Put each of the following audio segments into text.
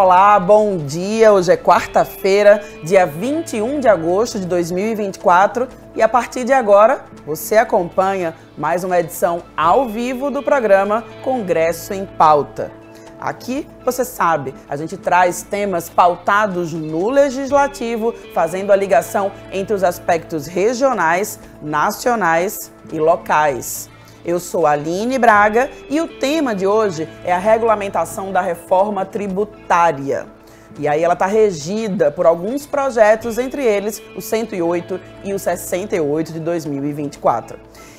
Olá, bom dia. Hoje é quarta-feira, dia 21 de agosto de 2024 e a partir de agora você acompanha mais uma edição ao vivo do programa Congresso em Pauta. Aqui, você sabe, a gente traz temas pautados no legislativo, fazendo a ligação entre os aspectos regionais, nacionais e locais. Eu sou Aline Braga e o tema de hoje é a regulamentação da reforma tributária. E aí ela está regida por alguns projetos, entre eles o 108 e o 68 de 2024.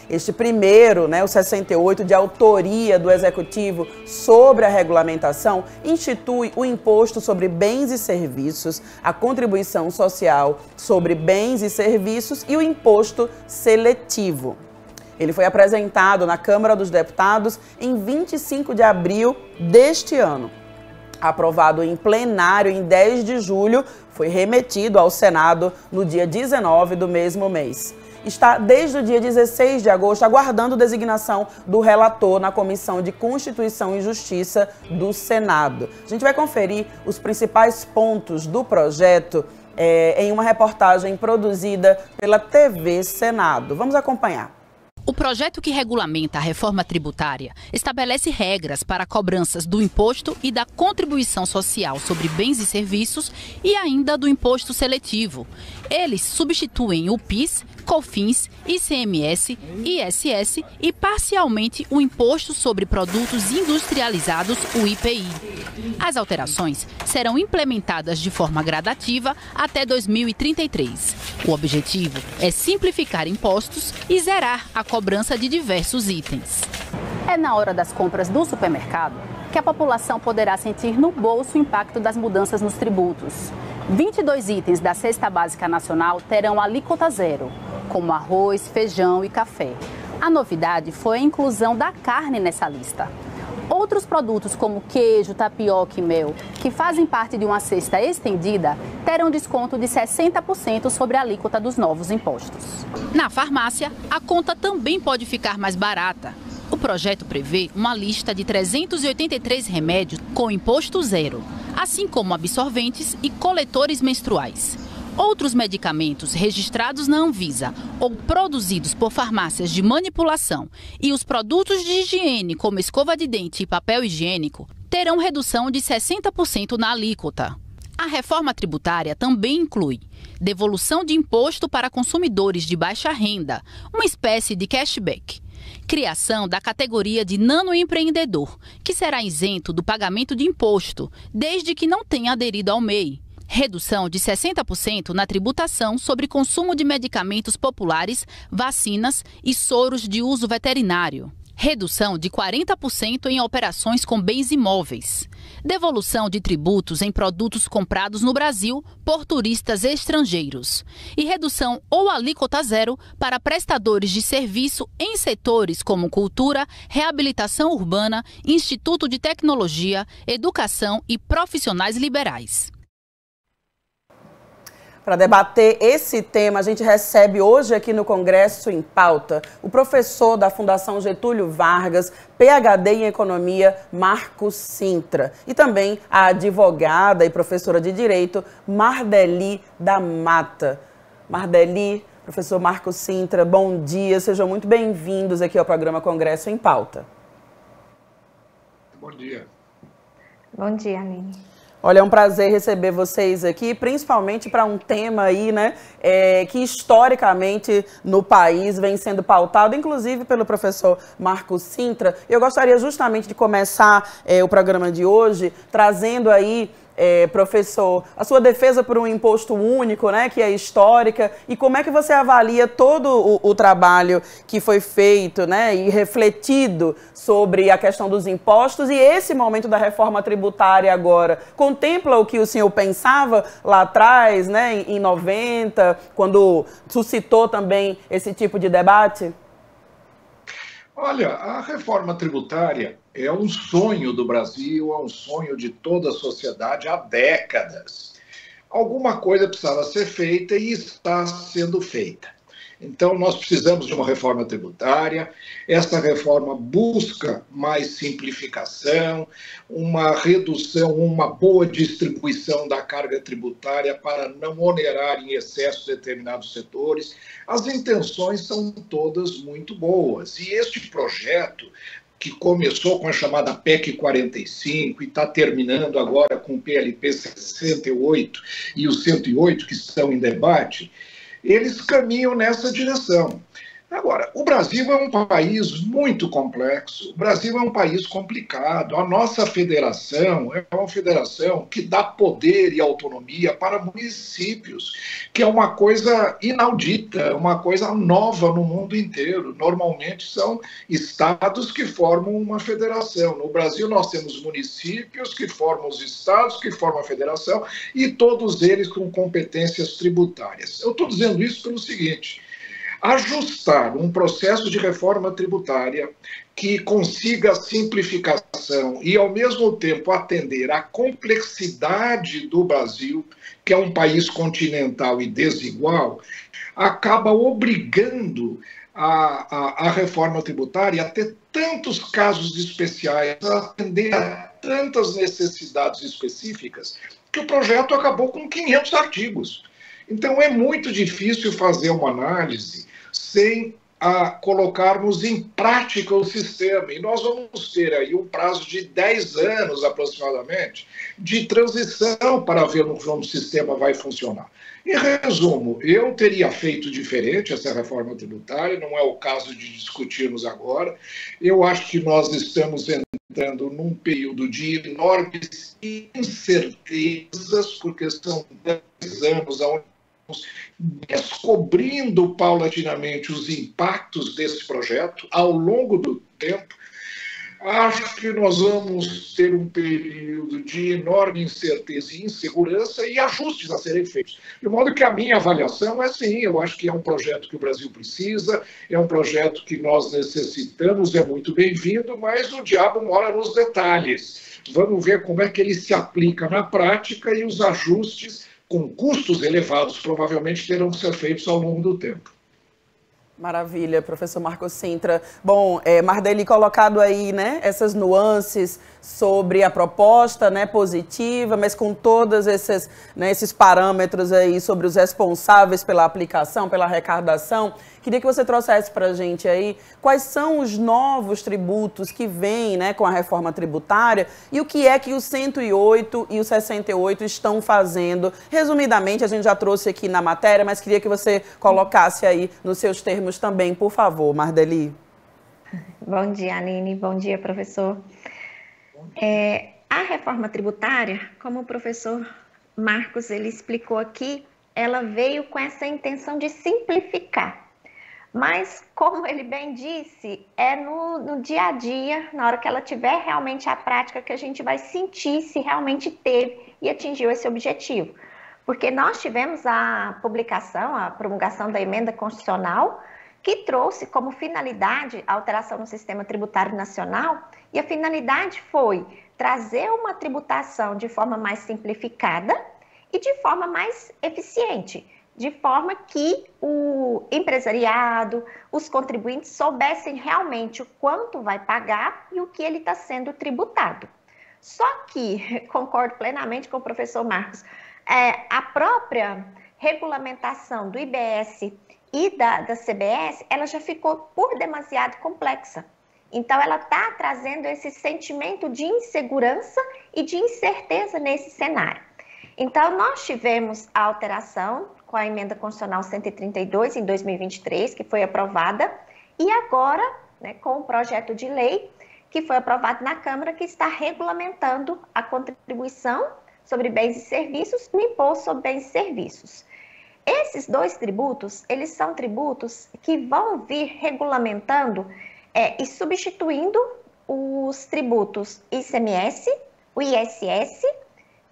Este primeiro, né, o 68, de autoria do Executivo sobre a regulamentação, institui o imposto sobre bens e serviços, a contribuição social sobre bens e serviços e o imposto seletivo. Ele foi apresentado na Câmara dos Deputados em 25 de abril deste ano. Aprovado em plenário em 10 de julho, foi remetido ao Senado no dia 19 do mesmo mês. Está desde o dia 16 de agosto aguardando designação do relator na Comissão de Constituição e Justiça do Senado. A gente vai conferir os principais pontos do projeto é, em uma reportagem produzida pela TV Senado. Vamos acompanhar. O projeto que regulamenta a reforma tributária estabelece regras para cobranças do imposto e da contribuição social sobre bens e serviços e ainda do imposto seletivo. Eles substituem o PIS, COFINS, ICMS, ISS e parcialmente o imposto sobre produtos industrializados, o IPI. As alterações serão implementadas de forma gradativa até 2033. O objetivo é simplificar impostos e zerar a cobrança de diversos itens. É na hora das compras do supermercado que a população poderá sentir no bolso o impacto das mudanças nos tributos. 22 itens da cesta básica nacional terão alíquota zero, como arroz, feijão e café. A novidade foi a inclusão da carne nessa lista. Outros produtos como queijo, tapioca e mel, que fazem parte de uma cesta estendida, terão desconto de 60% sobre a alíquota dos novos impostos. Na farmácia, a conta também pode ficar mais barata. O projeto prevê uma lista de 383 remédios com imposto zero, assim como absorventes e coletores menstruais. Outros medicamentos registrados na Anvisa ou produzidos por farmácias de manipulação e os produtos de higiene, como escova de dente e papel higiênico, terão redução de 60% na alíquota. A reforma tributária também inclui devolução de imposto para consumidores de baixa renda, uma espécie de cashback. Criação da categoria de nanoempreendedor, que será isento do pagamento de imposto, desde que não tenha aderido ao MEI redução de 60% na tributação sobre consumo de medicamentos populares, vacinas e soros de uso veterinário. Redução de 40% em operações com bens imóveis. Devolução de tributos em produtos comprados no Brasil por turistas estrangeiros. E redução ou alíquota zero para prestadores de serviço em setores como cultura, reabilitação urbana, instituto de tecnologia, educação e profissionais liberais. Para debater esse tema, a gente recebe hoje aqui no Congresso em Pauta o professor da Fundação Getúlio Vargas, PhD em Economia, Marcos Sintra, e também a advogada e professora de Direito, Mardeli da Mata. Mardeli, professor Marcos Sintra, bom dia, sejam muito bem-vindos aqui ao programa Congresso em Pauta. Bom dia. Bom dia, Aline. Olha, é um prazer receber vocês aqui, principalmente para um tema aí, né, é, que historicamente no país vem sendo pautado, inclusive pelo professor Marcos Sintra. Eu gostaria justamente de começar é, o programa de hoje trazendo aí é, professor, a sua defesa por um imposto único, né, que é histórica, e como é que você avalia todo o, o trabalho que foi feito, né, e refletido sobre a questão dos impostos e esse momento da reforma tributária agora contempla o que o senhor pensava lá atrás, né, em 90, quando suscitou também esse tipo de debate? Olha, a reforma tributária é um sonho do Brasil, é um sonho de toda a sociedade há décadas. Alguma coisa precisava ser feita e está sendo feita. Então, nós precisamos de uma reforma tributária. Essa reforma busca mais simplificação, uma redução, uma boa distribuição da carga tributária para não onerar em excesso determinados setores. As intenções são todas muito boas. E este projeto que começou com a chamada PEC 45 e está terminando agora com o PLP 68 e o 108 que estão em debate, eles caminham nessa direção. Agora, o Brasil é um país muito complexo, o Brasil é um país complicado. A nossa federação é uma federação que dá poder e autonomia para municípios, que é uma coisa inaudita, uma coisa nova no mundo inteiro. Normalmente são estados que formam uma federação. No Brasil, nós temos municípios que formam os estados, que formam a federação, e todos eles com competências tributárias. Eu estou dizendo isso pelo seguinte ajustar um processo de reforma tributária que consiga simplificação e, ao mesmo tempo, atender à complexidade do Brasil, que é um país continental e desigual, acaba obrigando a, a, a reforma tributária a ter tantos casos especiais, a atender a tantas necessidades específicas, que o projeto acabou com 500 artigos. Então, é muito difícil fazer uma análise sem a colocarmos em prática o sistema. E nós vamos ter aí um prazo de 10 anos aproximadamente de transição para ver como o sistema vai funcionar. Em resumo, eu teria feito diferente essa reforma tributária, não é o caso de discutirmos agora. Eu acho que nós estamos entrando num período de enormes incertezas, porque são 10 anos onde descobrindo paulatinamente os impactos desse projeto ao longo do tempo. Acho que nós vamos ter um período de enorme incerteza e insegurança e ajustes a serem feitos. De modo que a minha avaliação é sim, eu acho que é um projeto que o Brasil precisa, é um projeto que nós necessitamos, é muito bem-vindo, mas o diabo mora nos detalhes. Vamos ver como é que ele se aplica na prática e os ajustes com custos elevados, provavelmente terão que ser feitos ao longo do tempo. Maravilha, professor Marcos Sintra. Bom, é, Mardeli colocado aí, né, essas nuances sobre a proposta, né, positiva, mas com todos esses, né, esses parâmetros aí sobre os responsáveis pela aplicação, pela arrecadação. Queria que você trouxesse para a gente aí quais são os novos tributos que vêm, né, com a reforma tributária e o que é que o 108 e o 68 estão fazendo. Resumidamente, a gente já trouxe aqui na matéria, mas queria que você colocasse aí nos seus termos também, por favor, Mardeli. Bom dia, Aline. Bom dia, professor. É, a reforma tributária, como o professor Marcos ele explicou aqui, ela veio com essa intenção de simplificar. Mas, como ele bem disse, é no, no, dia a dia, na hora que ela tiver realmente a prática, que a gente vai sentir se realmente teve e atingiu esse objetivo. Porque nós tivemos a publicação, a promulgação da emenda constitucional, que trouxe como finalidade a alteração no sistema tributário nacional, e a finalidade foi trazer uma tributação de forma mais simplificada e de forma mais eficiente, de forma que o empresariado, os contribuintes soubessem realmente o quanto vai pagar e o que ele está sendo tributado. Só que, concordo plenamente com o professor Marcos, é, a própria regulamentação do IBS e da, da CBS, ela já ficou por demasiado complexa. Então, ela está trazendo esse sentimento de insegurança e de incerteza nesse cenário. Então, nós tivemos a alteração com a emenda constitucional 132 em 2023, que foi aprovada, e agora, né, com o projeto de lei que foi aprovado na Câmara, que está regulamentando a contribuição sobre bens e serviços no imposto sobre bens e serviços. Esses dois tributos, eles são tributos que vão vir regulamentando é, e substituindo os tributos ICMS, o ISS,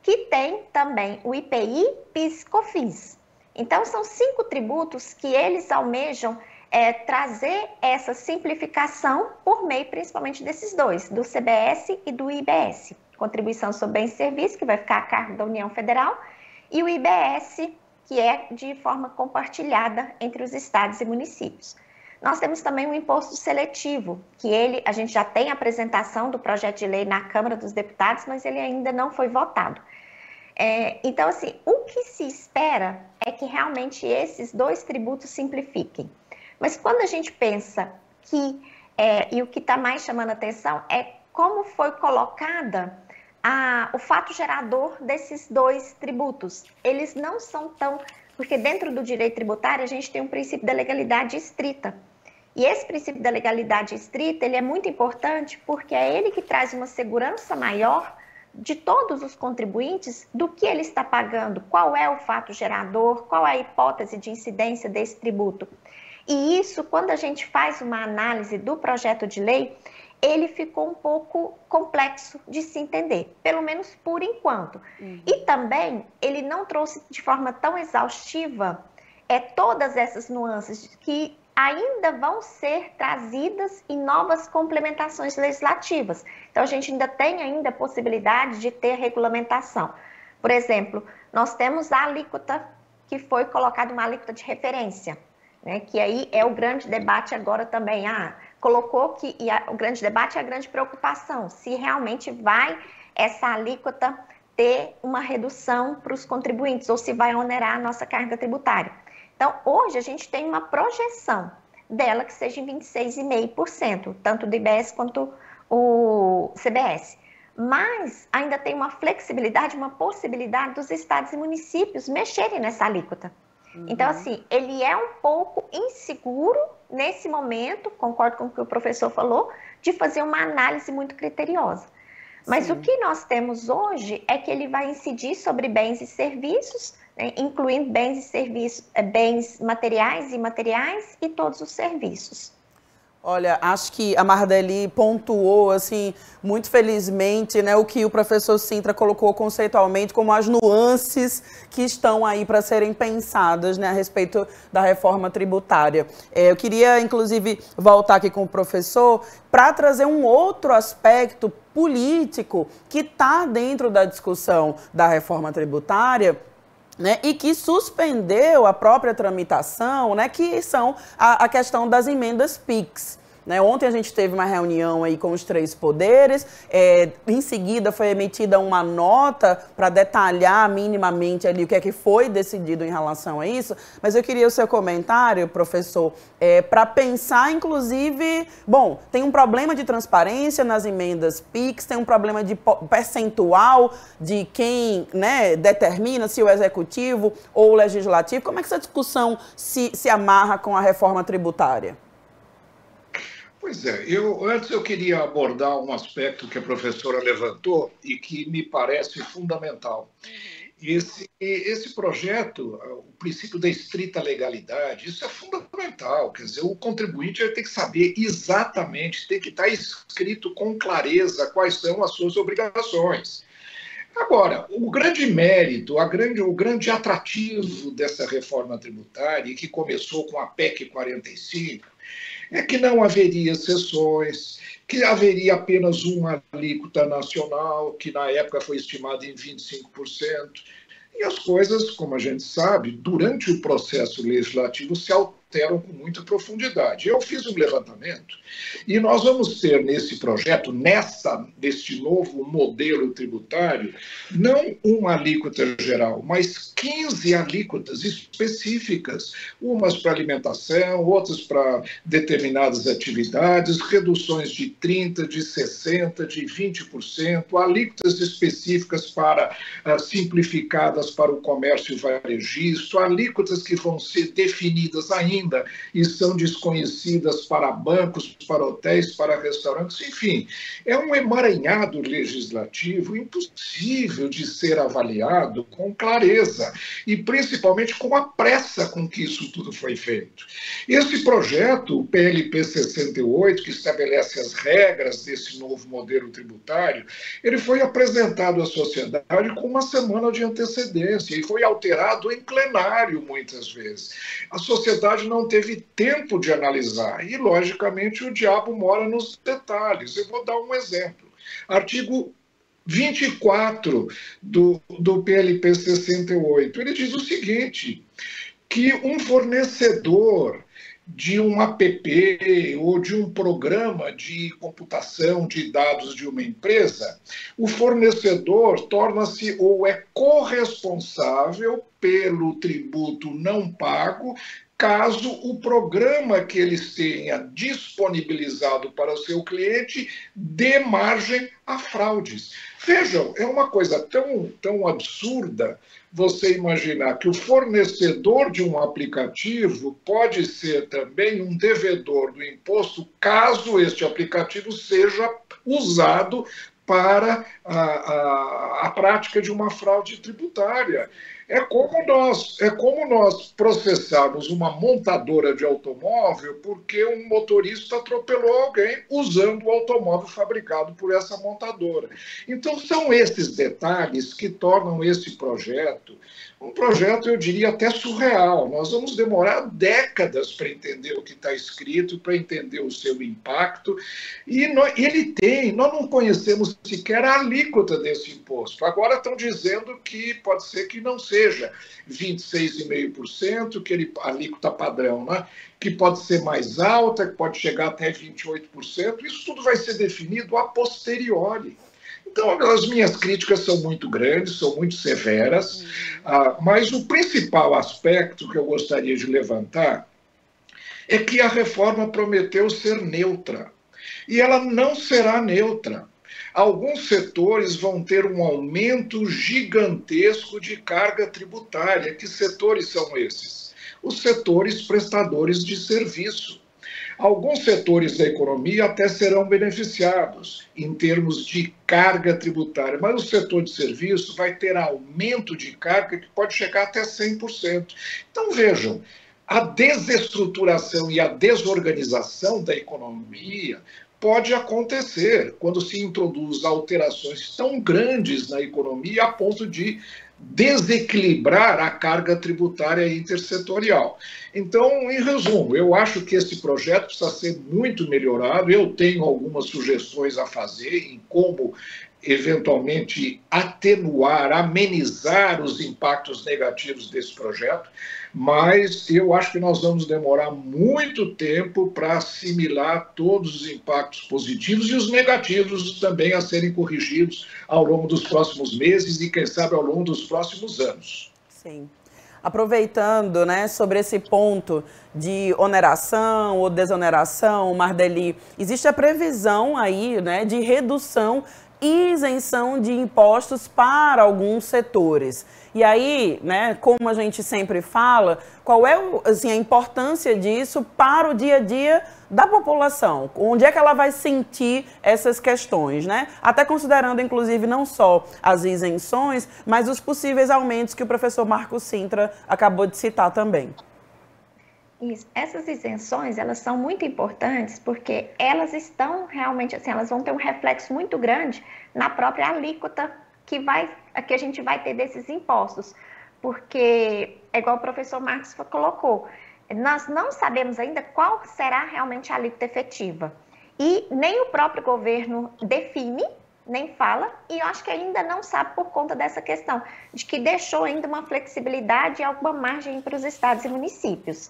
que tem também o IPI, PIS, COFINS. Então, são cinco tributos que eles almejam é, trazer essa simplificação por meio principalmente desses dois, do CBS e do IBS. Contribuição sobre bens e serviços, que vai ficar a cargo da União Federal, e o IBS, que é de forma compartilhada entre os estados e municípios. Nós temos também o um imposto seletivo, que ele, a gente já tem a apresentação do projeto de lei na Câmara dos Deputados, mas ele ainda não foi votado. É, então, assim, o que se espera é que realmente esses dois tributos simplifiquem. Mas quando a gente pensa que, é, e o que está mais chamando atenção é como foi colocada a, o fato gerador desses dois tributos. Eles não são tão. Porque dentro do direito tributário a gente tem um princípio da legalidade estrita. E esse princípio da legalidade estrita ele é muito importante porque é ele que traz uma segurança maior de todos os contribuintes do que ele está pagando, qual é o fato gerador, qual é a hipótese de incidência desse tributo. E isso, quando a gente faz uma análise do projeto de lei, ele ficou um pouco complexo de se entender, pelo menos por enquanto. Uhum. E também ele não trouxe de forma tão exaustiva é, todas essas nuances que ainda vão ser trazidas em novas complementações legislativas. Então a gente ainda tem ainda a possibilidade de ter regulamentação. Por exemplo, nós temos a alíquota que foi colocada uma alíquota de referência, né? Que aí é o grande debate agora também. Ah, colocou que e a, o grande debate é a grande preocupação, se realmente vai essa alíquota ter uma redução para os contribuintes ou se vai onerar a nossa carga tributária. Então, hoje a gente tem uma projeção dela que seja em 26,5%, tanto do IBS quanto o CBS. Mas ainda tem uma flexibilidade, uma possibilidade dos estados e municípios mexerem nessa alíquota. Uhum. Então, assim, ele é um pouco inseguro nesse momento, concordo com o que o professor falou, de fazer uma análise muito criteriosa. Mas Sim. o que nós temos hoje é que ele vai incidir sobre bens e serviços né, incluindo bens e serviços, eh, bens materiais e imateriais e todos os serviços. Olha, acho que a Mardeli pontuou, assim, muito felizmente, né, o que o professor Sintra colocou conceitualmente como as nuances que estão aí para serem pensadas, né, a respeito da reforma tributária. É, eu queria, inclusive, voltar aqui com o professor para trazer um outro aspecto político que está dentro da discussão da reforma tributária, né, e que suspendeu a própria tramitação, né, que são a, a questão das emendas PIX. Né? Ontem a gente teve uma reunião aí com os três poderes, é, em seguida foi emitida uma nota para detalhar minimamente ali o que é que foi decidido em relação a isso, mas eu queria o seu comentário, professor, é, para pensar, inclusive, bom, tem um problema de transparência nas emendas PIX, tem um problema de percentual de quem né, determina se o executivo ou o legislativo, como é que essa discussão se, se amarra com a reforma tributária? Pois é, eu antes eu queria abordar um aspecto que a professora levantou e que me parece fundamental. Esse, esse projeto, o princípio da estrita legalidade, isso é fundamental. Quer dizer, o contribuinte tem que saber exatamente, tem que estar escrito com clareza quais são as suas obrigações. Agora, o grande mérito, grande, o grande atrativo dessa reforma tributária, que começou com a PEC 45, é que não haveria exceções, que haveria apenas uma alíquota nacional, que na época foi estimada em 25%. E as coisas, como a gente sabe, durante o processo legislativo se alteram alteram com muita profundidade. Eu fiz um levantamento e nós vamos ter nesse projeto, nessa, neste novo modelo tributário, não uma alíquota geral, mas 15 alíquotas específicas, umas para alimentação, outras para determinadas atividades, reduções de 30, de 60, de 20%, alíquotas específicas para uh, simplificadas para o comércio varejista, alíquotas que vão ser definidas ainda ainda e são desconhecidas para bancos, para hotéis, para restaurantes, enfim, é um emaranhado legislativo impossível de ser avaliado com clareza e principalmente com a pressa com que isso tudo foi feito. Esse projeto, o PLP 68, que estabelece as regras desse novo modelo tributário, ele foi apresentado à sociedade com uma semana de antecedência e foi alterado em plenário muitas vezes. A sociedade não teve tempo de analisar. E, logicamente, o diabo mora nos detalhes. Eu vou dar um exemplo. Artigo 24 do, do PLP 68. Ele diz o seguinte: que um fornecedor de um app ou de um programa de computação de dados de uma empresa, o fornecedor torna-se ou é corresponsável pelo tributo não pago caso o programa que eles tenha disponibilizado para o seu cliente dê margem a fraudes. Vejam, é uma coisa tão, tão absurda você imaginar que o fornecedor de um aplicativo pode ser também um devedor do imposto caso este aplicativo seja usado para a, a, a prática de uma fraude tributária. É como nós, é como nós processarmos uma montadora de automóvel porque um motorista atropelou alguém usando o automóvel fabricado por essa montadora. Então são esses detalhes que tornam esse projeto um projeto, eu diria, até surreal. Nós vamos demorar décadas para entender o que está escrito, para entender o seu impacto. E nós, ele tem, nós não conhecemos sequer a alíquota desse imposto. Agora estão dizendo que pode ser que não seja 26,5%, que ele, a alíquota padrão, né? que pode ser mais alta, que pode chegar até 28%. Isso tudo vai ser definido a posteriori. Então, as minhas críticas são muito grandes, são muito severas, uh, mas o principal aspecto que eu gostaria de levantar é que a reforma prometeu ser neutra. E ela não será neutra. Alguns setores vão ter um aumento gigantesco de carga tributária. Que setores são esses? Os setores prestadores de serviço. Alguns setores da economia até serão beneficiados em termos de carga tributária, mas o setor de serviço vai ter aumento de carga que pode chegar até 100%. Então, vejam, a desestruturação e a desorganização da economia pode acontecer quando se introduz alterações tão grandes na economia a ponto de desequilibrar a carga tributária intersetorial. Então, em resumo, eu acho que esse projeto precisa ser muito melhorado. Eu tenho algumas sugestões a fazer em como eventualmente atenuar, amenizar os impactos negativos desse projeto mas eu acho que nós vamos demorar muito tempo para assimilar todos os impactos positivos e os negativos também a serem corrigidos ao longo dos próximos meses e, quem sabe, ao longo dos próximos anos. Sim. Aproveitando, né, sobre esse ponto de oneração ou desoneração, Mardeli, existe a previsão aí, né, de redução isenção de impostos para alguns setores. E aí, né, como a gente sempre fala, qual é assim, a importância disso para o dia a dia da população? Onde é que ela vai sentir essas questões, né? Até considerando, inclusive, não só as isenções, mas os possíveis aumentos que o professor Marco Sintra acabou de citar também. Isso. Essas isenções, elas são muito importantes porque elas estão realmente assim, elas vão ter um reflexo muito grande na própria alíquota que vai que a gente vai ter desses impostos. Porque é igual o professor Marcos colocou, nós não sabemos ainda qual será realmente a alíquota efetiva. E nem o próprio governo define, nem fala, e eu acho que ainda não sabe por conta dessa questão, de que deixou ainda uma flexibilidade e alguma margem para os estados e municípios.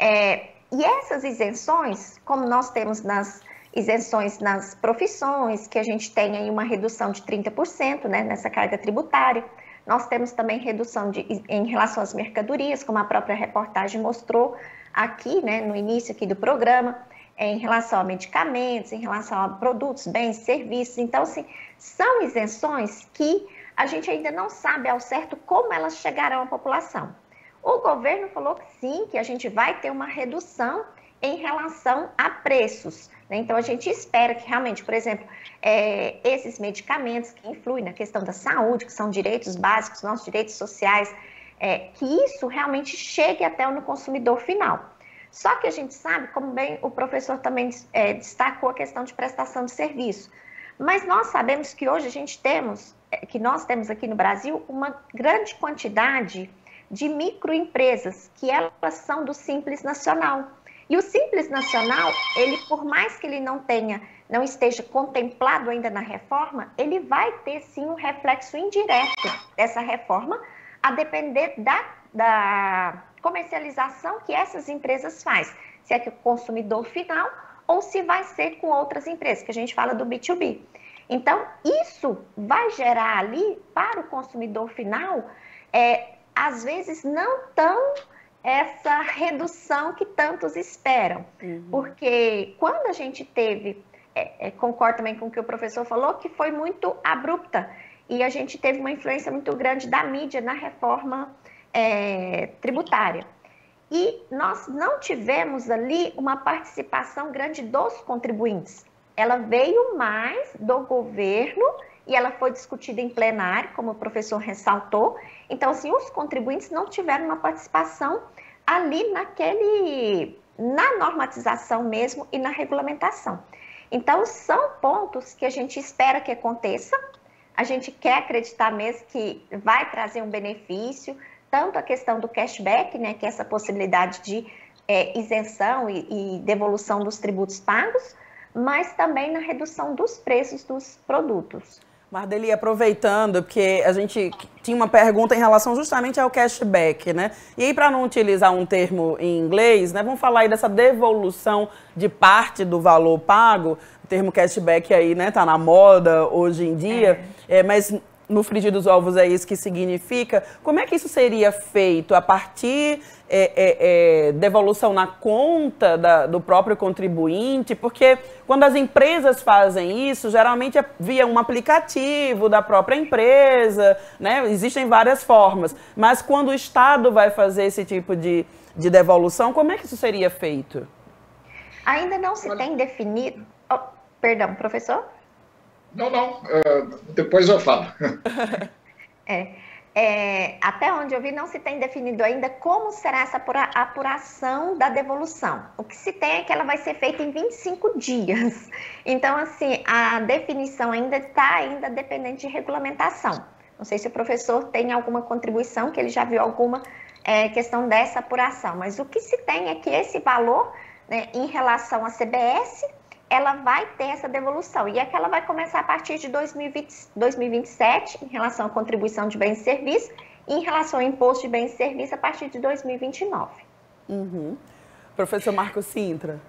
É, e essas isenções, como nós temos nas isenções nas profissões, que a gente tem aí uma redução de 30% né, nessa carga tributária, nós temos também redução de, em relação às mercadorias, como a própria reportagem mostrou aqui, né, no início aqui do programa, em relação a medicamentos, em relação a produtos, bens, serviços. Então, assim, são isenções que a gente ainda não sabe ao certo como elas chegarão à população. O governo falou que sim, que a gente vai ter uma redução em relação a preços. Né? Então, a gente espera que realmente, por exemplo, é, esses medicamentos que influem na questão da saúde, que são direitos básicos, nossos direitos sociais, é, que isso realmente chegue até o consumidor final. Só que a gente sabe, como bem o professor também é, destacou a questão de prestação de serviço, mas nós sabemos que hoje a gente temos, é, que nós temos aqui no Brasil, uma grande quantidade de microempresas, que elas são do Simples Nacional. E o Simples Nacional, ele, por mais que ele não tenha, não esteja contemplado ainda na reforma, ele vai ter sim um reflexo indireto dessa reforma, a depender da, da comercialização que essas empresas faz, se é que o consumidor final ou se vai ser com outras empresas, que a gente fala do B2B. Então, isso vai gerar ali, para o consumidor final, é, às vezes não tão essa redução que tantos esperam. Uhum. Porque quando a gente teve, é, é, concordo também com o que o professor falou, que foi muito abrupta e a gente teve uma influência muito grande da mídia na reforma é, tributária. E nós não tivemos ali uma participação grande dos contribuintes. Ela veio mais do governo e ela foi discutida em plenário, como o professor ressaltou. Então, assim, os contribuintes não tiveram uma participação ali naquele, na normatização mesmo e na regulamentação. Então, são pontos que a gente espera que aconteça. A gente quer acreditar mesmo que vai trazer um benefício, tanto a questão do cashback, né, que é essa possibilidade de é, isenção e, e devolução dos tributos pagos, mas também na redução dos preços dos produtos. Mardeli, aproveitando, porque a gente tinha uma pergunta em relação justamente ao cashback, né? E aí, para não utilizar um termo em inglês, né, vamos falar aí dessa devolução de parte do valor pago. O termo cashback aí, né, tá na moda hoje em dia, é. É, mas no frigir dos ovos é isso que significa. Como é que isso seria feito? A partir é, é, é, devolução na conta da, do próprio contribuinte? Porque quando as empresas fazem isso, geralmente é via um aplicativo da própria empresa, né? Existem várias formas. Mas quando o Estado vai fazer esse tipo de, de devolução, como é que isso seria feito? Ainda não se tem definido. Oh, perdão, professor? Não, não, uh, depois eu falo. é, é, até onde eu vi, não se tem definido ainda como será essa apuração da devolução. O que se tem é que ela vai ser feita em 25 dias. Então, assim, a definição ainda está ainda dependente de regulamentação. Não sei se o professor tem alguma contribuição, que ele já viu alguma é, questão dessa apuração, mas o que se tem é que esse valor, né, em relação à CBS, ela vai ter essa devolução. E é que ela vai começar a partir de 2020, 2027, em relação à contribuição de bens e serviços, e em relação ao imposto de bens e serviços, a partir de 2029. Uhum. Professor Marco Sintra.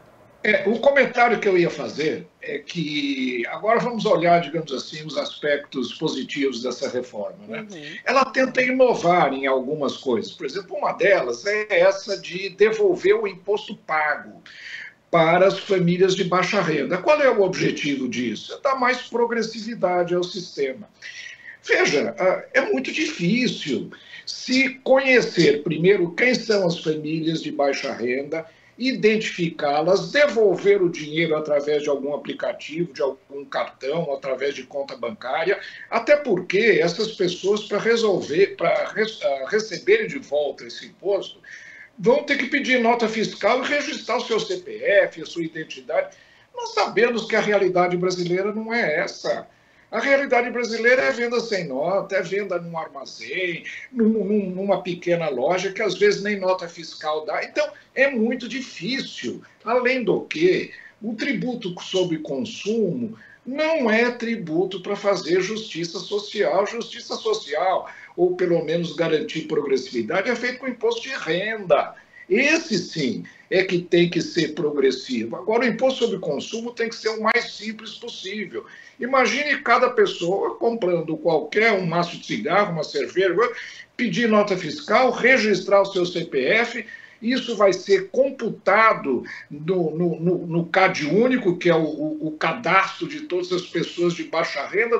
É, o comentário que eu ia fazer é que agora vamos olhar, digamos assim, os aspectos positivos dessa reforma. Né? Uhum. Ela tenta inovar em algumas coisas. Por exemplo, uma delas é essa de devolver o imposto pago para as famílias de baixa renda. Qual é o objetivo disso? É dar mais progressividade ao sistema. Veja, ah, é muito difícil se conhecer primeiro quem são as famílias de baixa renda, identificá-las, devolver o dinheiro através de algum aplicativo, de algum cartão, através de conta bancária, até porque essas pessoas, para resolver, para ah, receberem de volta esse imposto, vão ter que pedir nota fiscal e registrar o seu CPF, a sua identidade. Nós sabemos que a realidade brasileira não é essa. A realidade brasileira é venda sem nota, é venda num armazém, num, numa pequena loja, que às vezes nem nota fiscal dá. Então, é muito difícil. Além do que, o tributo sobre consumo não é tributo para fazer justiça social. Justiça social, ou pelo menos garantir progressividade, é feito com imposto de renda. Esse sim é que tem que ser progressivo. Agora, o imposto sobre consumo tem que ser o mais simples possível. Imagine cada pessoa comprando qualquer um maço de cigarro, uma cerveja, pedir nota fiscal, registrar o seu CPF isso vai ser computado no, no, no, no CAD único, que é o, o, o, cadastro de todas as pessoas de baixa renda.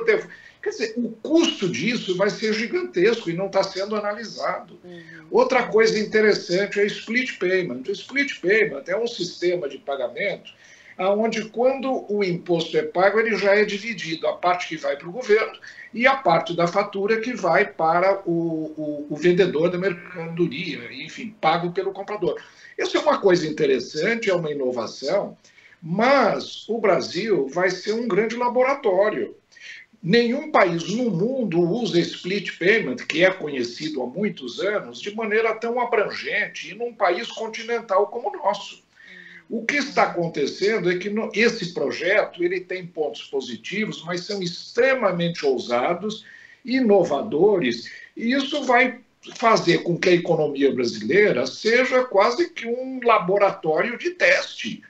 Quer dizer, o custo disso vai ser gigantesco e não está sendo analisado. Uhum. Outra coisa interessante é split payment. O split payment é um sistema de pagamento onde quando o imposto é pago, ele já é dividido, a parte que vai para o governo e a parte da fatura que vai para o, o, o vendedor da mercadoria, enfim, pago pelo comprador. Isso é uma coisa interessante, é uma inovação, mas o Brasil vai ser um grande laboratório. Nenhum país no mundo usa split payment, que é conhecido há muitos anos, de maneira tão abrangente e num país continental como o nosso. O que está acontecendo é que esse projeto ele tem pontos positivos, mas são extremamente ousados, inovadores, e isso vai fazer com que a economia brasileira seja quase que um laboratório de teste.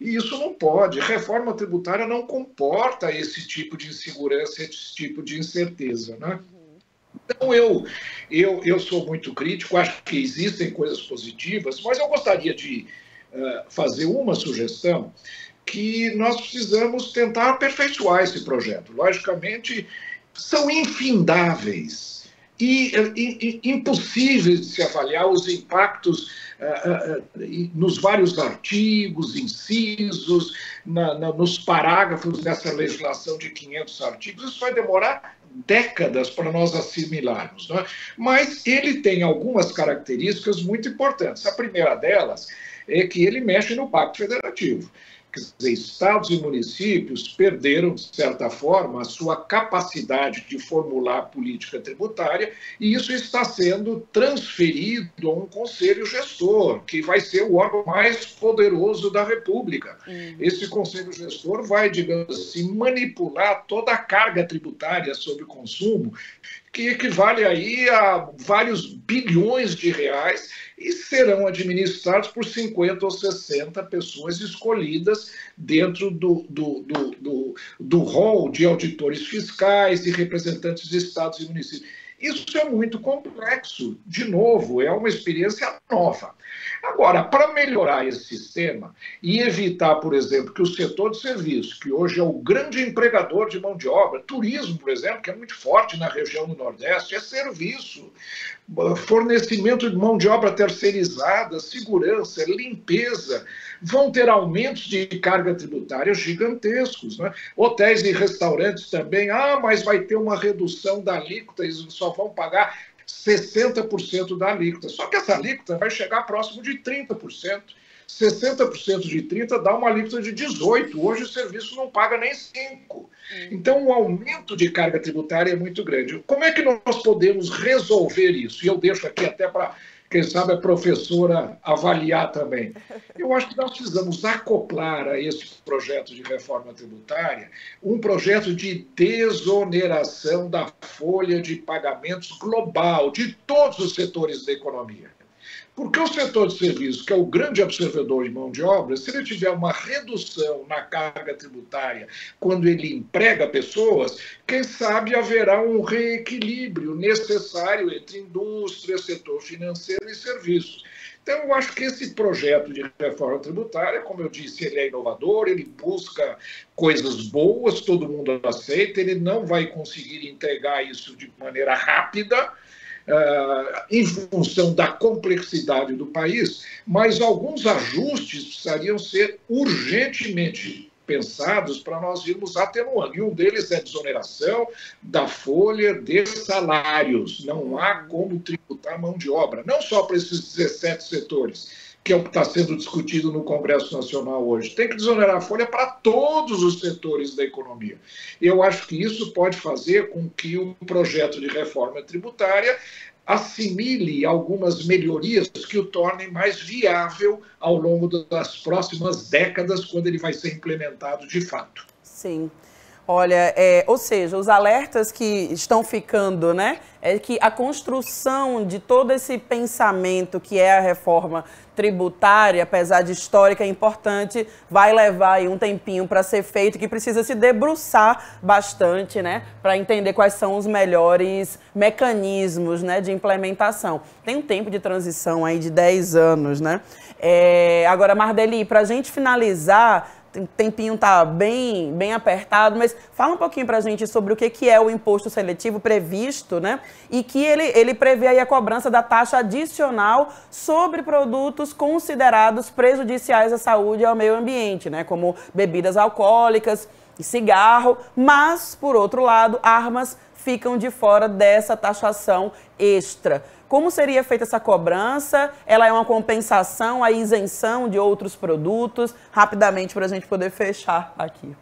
E isso não pode. Reforma tributária não comporta esse tipo de insegurança, esse tipo de incerteza. Né? Então, eu, eu, eu sou muito crítico, acho que existem coisas positivas, mas eu gostaria de uh, fazer uma sugestão que nós precisamos tentar aperfeiçoar esse projeto. Logicamente, são infindáveis e, e, e impossíveis de se avaliar os impactos uh, uh, nos vários artigos, incisos, na, na, nos parágrafos dessa legislação de 500 artigos. Isso vai demorar décadas para nós assimilarmos. Né? Mas ele tem algumas características muito importantes. A primeira delas é que ele mexe no Pacto Federativo. Dizer, estados e municípios perderam, de certa forma, a sua capacidade de formular política tributária, e isso está sendo transferido a um conselho gestor, que vai ser o órgão mais poderoso da República. Uhum. Esse conselho gestor vai, digamos assim, manipular toda a carga tributária sobre o consumo, que equivale aí a vários bilhões de reais e serão administrados por 50 ou 60 pessoas escolhidas dentro do, do, do, do, do hall de auditores fiscais e representantes de estados e municípios. Isso é muito complexo. De novo, é uma experiência nova. Agora, para melhorar esse sistema e evitar, por exemplo, que o setor de serviços, que hoje é o grande empregador de mão de obra, turismo, por exemplo, que é muito forte na região do Nordeste, é serviço, fornecimento de mão de obra terceirizada, segurança, limpeza, vão ter aumentos de carga tributária gigantescos. Né? Hotéis e restaurantes também, ah, mas vai ter uma redução da alíquota, eles só vão pagar 60% da alíquota. Só que essa alíquota vai chegar próximo de 30%. 60% de 30% dá uma alíquota de 18%. Hoje o serviço não paga nem 5%. Então o aumento de carga tributária é muito grande. Como é que nós podemos resolver isso? E eu deixo aqui até para quem sabe a professora avaliar também. Eu acho que nós precisamos acoplar a esse projeto de reforma tributária um projeto de desoneração da folha de pagamentos global de todos os setores da economia. Porque o setor de serviços, que é o grande absorvedor de mão de obra, se ele tiver uma redução na carga tributária quando ele emprega pessoas, quem sabe haverá um reequilíbrio necessário entre indústria, setor financeiro e serviços. Então, eu acho que esse projeto de reforma tributária, como eu disse, ele é inovador, ele busca coisas boas, todo mundo aceita, ele não vai conseguir entregar isso de maneira rápida, em função da complexidade do país, mas alguns ajustes precisariam ser urgentemente pensados para nós irmos atenuando. E um deles é a desoneração da folha de salários. Não há como tributar mão de obra, não só para esses 17 setores que é o que está sendo discutido no Congresso Nacional hoje. Tem que desonerar a folha para todos os setores da economia. Eu acho que isso pode fazer com que o projeto de reforma tributária assimile algumas melhorias que o tornem mais viável ao longo das próximas décadas, quando ele vai ser implementado de fato. Sim. Olha, é, ou seja, os alertas que estão ficando, né? É que a construção de todo esse pensamento que é a reforma tributária, apesar de histórica e importante, vai levar aí um tempinho para ser feito, que precisa se debruçar bastante, né? Para entender quais são os melhores mecanismos né, de implementação. Tem um tempo de transição aí de 10 anos, né? É, agora, Mardeli, para a gente finalizar, o tempinho tá bem, bem apertado, mas fala um pouquinho para a gente sobre o que, que é o imposto seletivo previsto, né? E que ele, ele prevê aí a cobrança da taxa adicional sobre produtos considerados prejudiciais à saúde e ao meio ambiente, né? Como bebidas alcoólicas e cigarro, mas, por outro lado, armas ficam de fora dessa taxação extra. Como seria feita essa cobrança? Ela é uma compensação, a isenção de outros produtos? Rapidamente, para a gente poder fechar aqui.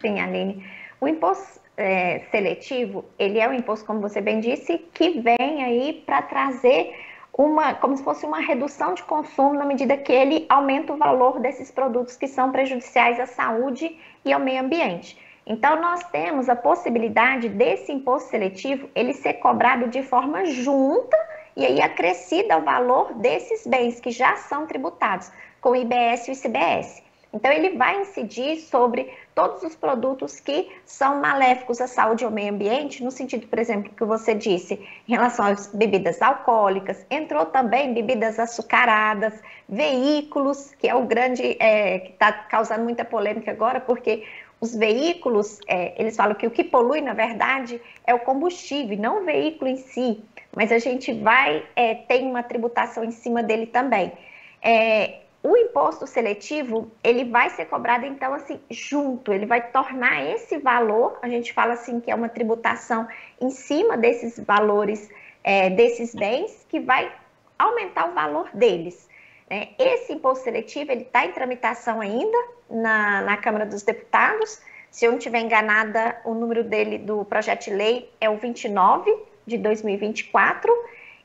Sim, Aline. O imposto é, seletivo, ele é um imposto, como você bem disse, que vem aí para trazer uma, como se fosse uma redução de consumo na medida que ele aumenta o valor desses produtos que são prejudiciais à saúde e ao meio ambiente. Então, nós temos a possibilidade desse imposto seletivo ele ser cobrado de forma junta e aí acrescida o valor desses bens que já são tributados com IBS e ICBS. Então, ele vai incidir sobre todos os produtos que são maléficos à saúde e ao meio ambiente, no sentido, por exemplo, que você disse, em relação às bebidas alcoólicas, entrou também bebidas açucaradas, veículos, que é o grande, é, que está causando muita polêmica agora, porque os veículos, é, eles falam que o que polui, na verdade, é o combustível, não o veículo em si, mas a gente vai é, ter uma tributação em cima dele também. É, o imposto seletivo, ele vai ser cobrado, então, assim, junto, ele vai tornar esse valor, a gente fala assim que é uma tributação em cima desses valores, é, desses bens, que vai aumentar o valor deles. Né? Esse imposto seletivo, ele está em tramitação ainda na, na Câmara dos Deputados, se eu não estiver enganada, o número dele do projeto de lei é o 29 de 2024,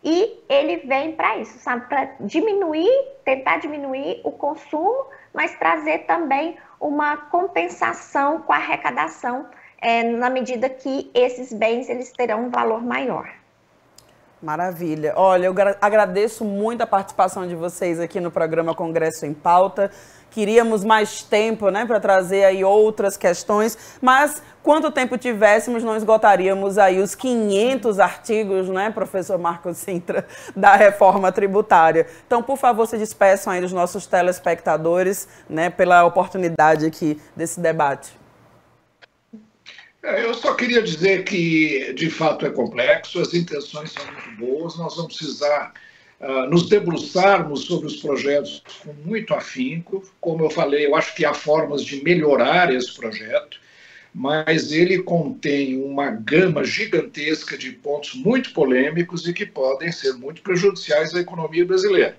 e ele vem para isso, sabe? Para diminuir, tentar diminuir o consumo, mas trazer também uma compensação com a arrecadação é, na medida que esses bens eles terão um valor maior. Maravilha. Olha, eu agradeço muito a participação de vocês aqui no programa Congresso em Pauta. Queríamos mais tempo, né, para trazer aí outras questões, mas quanto tempo tivéssemos, não esgotaríamos aí os 500 artigos, né, professor Marcos Sintra, da reforma tributária. Então, por favor, se despeçam aí dos nossos telespectadores, né, pela oportunidade aqui desse debate. É, eu só queria dizer que, de fato, é complexo, as intenções são muito boas, nós vamos precisar uh, nos debruçarmos sobre os projetos com muito afinco. Como eu falei, eu acho que há formas de melhorar esse projeto, mas ele contém uma gama gigantesca de pontos muito polêmicos e que podem ser muito prejudiciais à economia brasileira.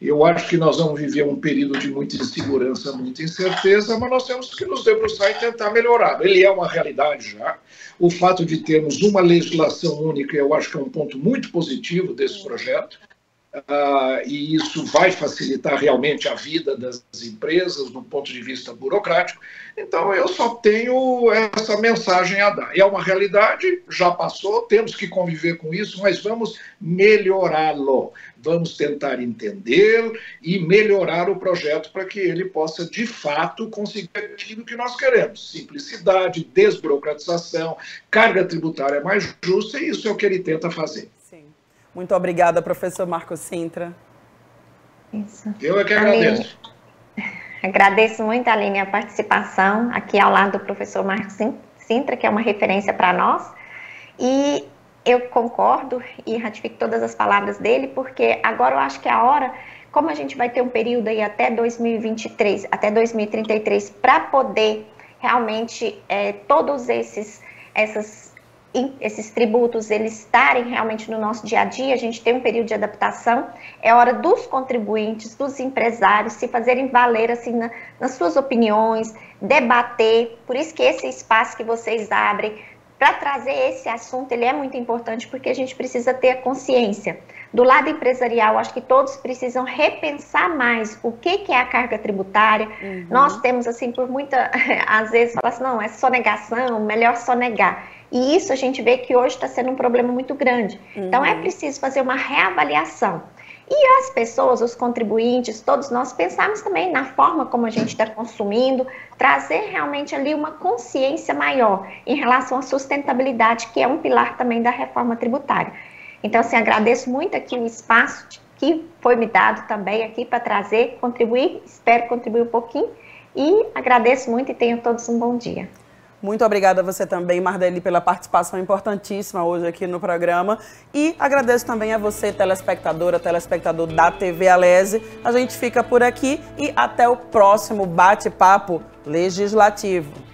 Eu acho que nós vamos viver um período de muita insegurança, muita incerteza, mas nós temos que nos debruçar e tentar melhorar. Ele é uma realidade já. O fato de termos uma legislação única, eu acho que é um ponto muito positivo desse projeto. Uh, e isso vai facilitar realmente a vida das empresas do ponto de vista burocrático. Então, eu só tenho essa mensagem a dar. É uma realidade, já passou, temos que conviver com isso, mas vamos melhorá-lo. Vamos tentar entender e melhorar o projeto para que ele possa, de fato, conseguir aquilo que nós queremos: simplicidade, desburocratização, carga tributária mais justa, e isso é o que ele tenta fazer. Muito obrigada, professor Marcos Sintra. Isso. Eu é que agradeço. Aline, agradeço muito, Aline, a participação aqui ao lado do professor Marcos Sintra, que é uma referência para nós. E eu concordo e ratifico todas as palavras dele, porque agora eu acho que é a hora, como a gente vai ter um período aí até 2023, até 2033, para poder realmente é, todos esses essas esses tributos eles estarem realmente no nosso dia a dia, a gente tem um período de adaptação, é hora dos contribuintes, dos empresários se fazerem valer assim na, nas suas opiniões, debater, por isso que esse espaço que vocês abrem para trazer esse assunto, ele é muito importante porque a gente precisa ter a consciência. Do lado empresarial, acho que todos precisam repensar mais o que, que é a carga tributária. Uhum. Nós temos, assim, por muita, às vezes, falar assim, não, é sonegação, melhor sonegar. E isso a gente vê que hoje está sendo um problema muito grande. Uhum. Então é uhum. preciso fazer uma reavaliação. E as pessoas, os contribuintes, todos nós pensarmos também na forma como a gente está consumindo, trazer realmente ali uma consciência maior em relação à sustentabilidade, que é um pilar também da reforma tributária. Então, assim, agradeço muito aqui o espaço que foi me dado também aqui para trazer, contribuir, espero contribuir um pouquinho e agradeço muito e tenham todos um bom dia. Muito obrigada a você também, Mardeli, pela participação importantíssima hoje aqui no programa. E agradeço também a você, telespectadora, telespectador da TV Alese. A gente fica por aqui e até o próximo bate-papo legislativo.